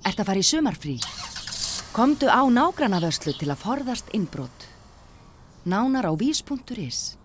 Ert að fara í sumarfrí? Komdu á nágrannavörslu til að forðast innbrot. Nánar á vís.is